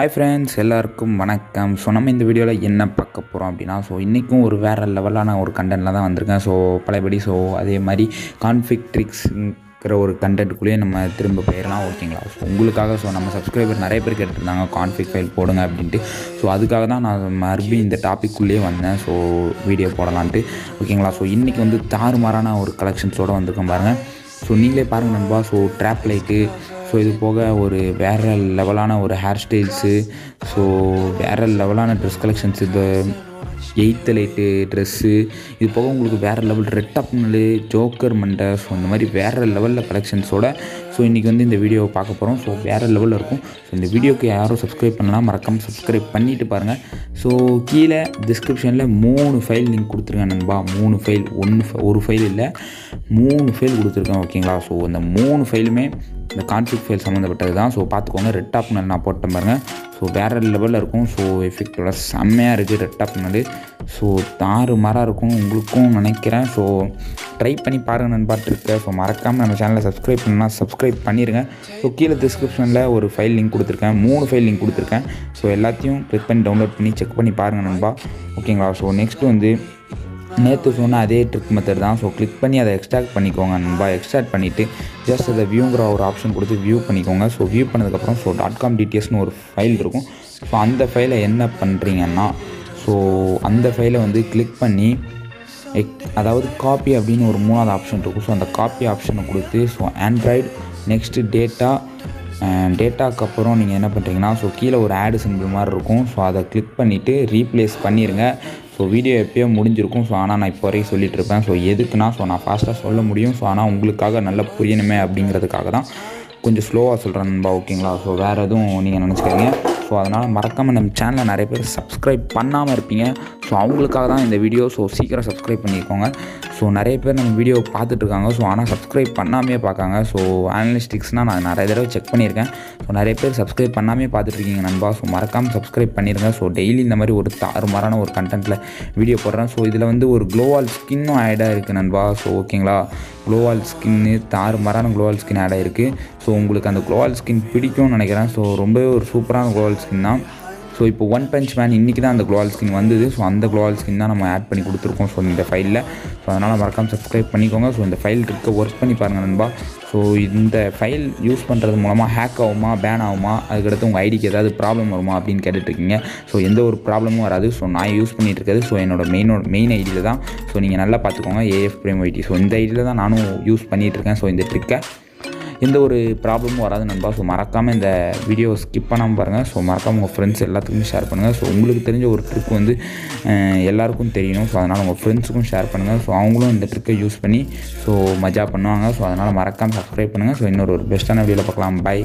Hi friends எல்லாருக்கும் வணக்கம். So நம்ம இந்த வீடியோவில் என்ன பார்க்க போகிறோம் அப்படின்னா ஸோ இன்றைக்கும் ஒரு வேறு லெவலான ஒரு கண்டென்ட்டில் தான் வந்திருக்கேன். ஸோ பழையபடி ஸோ அதே மாதிரி கான்ஃபிக் ட்ரிக்ஸ்ங்கிற ஒரு கண்டென்ட்டுக்குள்ளேயே நம்ம திரும்ப போயிடலாம் ஓகேங்களா ஸோ உங்களுக்காக ஸோ நம்ம சப்ஸ்கிரைபர் நிறைய பேர் கேட்டிருந்தாங்க கான்ஃபிக் ஃபைல் போடுங்க அப்படின்ட்டு. ஸோ அதுக்காக தான் நான் மறுபடியும் இந்த டாப்பிக்குள்ளேயே வந்தேன். ஸோ வீடியோ போடலான்ட்டு ஓகேங்களா ஸோ இன்றைக்கி வந்து தாறுமாறான ஒரு கலெக்ஷன்ஸோடு வந்திருக்கேன் பாருங்கள் ஸோ நீங்களே பாருங்கள் நண்பா. ஸோ ட்ராப் லைட்டு ஸோ இது போக ஒரு வேறு லெவலான ஒரு ஹேர் ஸ்டைல்ஸு ஸோ வேறு லெவலான ட்ரெஸ் கலெக்ஷன்ஸ் இந்த எயித்து லைட்டு ட்ரெஸ்ஸு இது போக உங்களுக்கு வேறு லெவல் ரெட் அப்னு ஜோக்கர் மண்டை ஸோ இந்த மாதிரி வேறு லெவலில் கலெக்ஷன்ஸோட ஸோ இன்றைக்கி வந்து இந்த வீடியோவை பார்க்க போகிறோம் ஸோ வேறு லெவலில் இருக்கும். ஸோ இந்த வீடியோக்கு யாரும் சப்ஸ்கிரைப் பண்ணலாம் மறக்காமல் சப்ஸ்கிரைப் பண்ணிவிட்டு பாருங்கள் ஸோ கீழே டிஸ்கிரிப்ஷனில் மூணு ஃபைல் லிங்க் கொடுத்துருக்கேன் நண்பா. மூணு ஃபைல் ஒன்று ஒரு ஃபைல் இல்லை மூணு ஃபைல் கொடுத்துருக்கேன் ஓகேங்களா ஸோ இந்த மூணு ஃபைலுமே இந்த கான்ஃபிக் ஃபைல் சம்மந்தப்பட்டது தான் ஸோ பார்த்துக்கோங்க ரெட் ஆப்னல் நான் போட்டேன் பாருங்கள் ஸோ வேறு லெவலில் இருக்கும். ஸோ எஃபெக்டோட செம்மையாக இருக்குது ரெட் டாப் ஸோ தாறு மாறாக இருக்கும். உங்களுக்கும் நினைக்கிறேன். ஸோ ட்ரை பண்ணி பாருங்கள் நண்பாட்டு இருக்க ஸோ மறக்காமல் நம்ம சேனலை சப்ஸ்கிரைப் பண்ணால் சப்ஸ்கிரைப் பண்ணிடுங்க ஸோ கீழே டிஸ்கிரிப்ஷனில் ஒரு ஃபைல் லிங்க் கொடுத்துருக்கேன். மூணு ஃபைல் லிங்க் கொடுத்துருக்கேன். ஸோ எல்லாத்தையும் கிளிக் பண்ணி டவுன்லோட் பண்ணி செக் பண்ணி பாருங்கள் நண்பா. ஓகேங்களா ஸோ நெக்ஸ்ட்டு வந்து நேற்று சொன்ன அதே ட்ரிக் மெத்தட் தான். ஸோ கிளிக் பண்ணி அதை எக்ஸ்ட்ராக்ட் பண்ணிக்கோங்க. நண்பா எக்ஸ்ட்ராக்ட் பண்ணிவிட்டு ஜஸ்ட் அதை வியூங்கிற ஒரு ஆப்ஷன் கொடுத்து வியூ பண்ணிக்கோங்க. ஸோ வியூ பண்ணதுக்கப்புறம் ஸோ டாட் காம் டிடிஎஸ்னு ஒரு ஃபைல் இருக்கும். ஸோ அந்த ஃபைலை என்ன பண்ணுறீங்கன்னா ஸோ அந்த ஃபைலை வந்து கிளிக் பண்ணி எக் அதாவது காப்பி அப்படின்னு ஒரு மூணாவது ஆப்ஷன் இருக்கும். ஸோ அந்த காப்பி ஆப்ஷனை கொடுத்து ஸோ ஆண்ட்ராய்டு நெக்ஸ்ட்டு டேட்டா டேட்டாக்கு அப்புறம் நீங்கள் என்ன பண்ணுறீங்கன்னா ஸோ கீழே ஒரு ஆடு சிம்பிள் மாதிரி இருக்கும். ஸோ அதை கிளிக் பண்ணிவிட்டு ரீப்ளேஸ் பண்ணிடுங்க ஸோ வீடியோ எப்போயோ முடிஞ்சிருக்கும். ஸோ ஆனால் நான் இப்போ வரைக்கும் சொல்லிட்டு இருப்பேன் ஸோ எதுக்குன்னா ஸோ நான் ஃபாஸ்ட்டாக சொல்ல முடியும். ஸோ ஆனால் உங்களுக்காக நல்லா புரியணுமே அப்படிங்கிறதுக்காக தான் கொஞ்சம் ஸ்லோவாக சொல்கிறேன் நண்பா. ஓகேங்களா ஸோ வேறு எதுவும் நீங்கள் நினச்சிக்கிறீங்க ஸோ அதனால் மறக்காமல் நம்ம சேனலை நிறைய பேர் சப்ஸ்கிரைப் பண்ணாமல் இருப்பீங்க. ஸோ அவங்களுக்காக தான் இந்த வீடியோ ஸோ சீக்கிரம் சப்ஸ்கிரைப் பண்ணிக்கோங்க. ஸோ நிறைய பேர் நம்ம வீடியோ பார்த்துட்ருக்காங்க. ஸோ ஆனால் சப்ஸ்கிரைப் பண்ணாமே பார்க்காங்க. ஸோ அனலிஸ்டிக்ஸ்னால் நான் நிறைய தடவை செக் பண்ணியிருக்கேன். ஸோ நிறைய பேர் சப்ஸ்கிரைப் பண்ணாமே பார்த்துட்ருக்கீங்க நண்பா. ஸோ மறக்காமல் சப்ஸ்கிரைப் பண்ணிடுங்க ஸோ டெய்லி இந்த மாதிரி ஒரு தாறுமாறான ஒரு கண்டென்ட்டில் வீடியோ போடுறேன். ஸோ இதில் வந்து ஒரு க்ளோவால் ஸ்கின்னும் ஆடாக இருக்குது நண்பா. ஸோ ஓகேங்களா க்ளோவால் ஸ்கின்னு தாறுமாறான க்ளோவால் ஸ்கின் ஆடாக இருக்குது ஸோ உங்களுக்கு அந்த க்ளோவால் ஸ்கின் பிடிக்கும்னு நினைக்கிறேன். ஸோ ரொம்பவே ஒரு சூப்பரான க்ளோவால் ஸ்கின் தான். ஸோ இப்போ ஒன் பஞ்ச் மேன் இன்றைக்கி தான் அந்த க்ளோவால் ஸ்கின் வந்தது. ஸோ அந்த க்ளோவால் ஸ்கின் தான் நம்ம ஆட் பண்ணி கொடுத்துருக்கோம். ஸோ இந்த ஃபைலில் ஸோ அதனால் மறக்காமல் சப்ஸ்கிரைப் பண்ணிக்கோங்க. ஸோ இந்த ஃபைல் இருக்க ஒர்க் பண்ணி பாருங்கள் நண்பா. ஸோ இந்த ஃபைல் யூஸ் பண்ணுறது மூலமாக ஹேக் ஆகுமா பேன் ஆகுமா? அதுக்கடுத்து உங்கள் ஐடிக்கு ஏதாவது ப்ராப்ளம் வருமா அப்படின்னு கேட்டுட்ருக்கீங்க. ஸோ எந்த ஒரு ப்ராப்ளமும் வராது. ஸோ நான் யூஸ் பண்ணிகிட்டு இருக்கிறது. ஸோ என்னோட மெயினோட மெயின் ஐடியில் தான். ஸோ நீங்கள் நல்லா பார்த்துக்கோங்க. ஏஎஃப் பிரேம் ஐடி ஸோ இந்த ஐடியில் தான் நானும் யூஸ் பண்ணிகிட்ருக்கேன் ஸோ இந்த ட்ரிக்கை எந்த ஒரு ப்ராப்ளமும் வராது நண்பா. ஸோ மறக்காமல் இந்த வீடியோவை ஸ்கிப் பண்ணாமல் பாருங்கள் ஸோ மறக்காமல் உங்கள் ஃப்ரெண்ட்ஸ் எல்லாத்துக்குமே ஷேர் பண்ணுங்கள் ஸோ உங்களுக்கு தெரிஞ்ச ஒரு ட்ரிக் வந்து எல்லாருக்கும் தெரியணும். ஸோ அதனால் உங்கள் ஃப்ரெண்ட்ஸுக்கும் ஷேர் பண்ணுங்கள் ஸோ அவங்களும் இந்த ட்ரிக்கை யூஸ் பண்ணி ஸோ மஜா பண்ணுவாங்க. ஸோ அதனால் மறக்காமல் சப்ஸ்கிரைப் பண்ணுங்கள் ஸோ இன்னொரு ஒரு பெஸ்ட்டான வீடியோவில் பார்க்கலாம். பை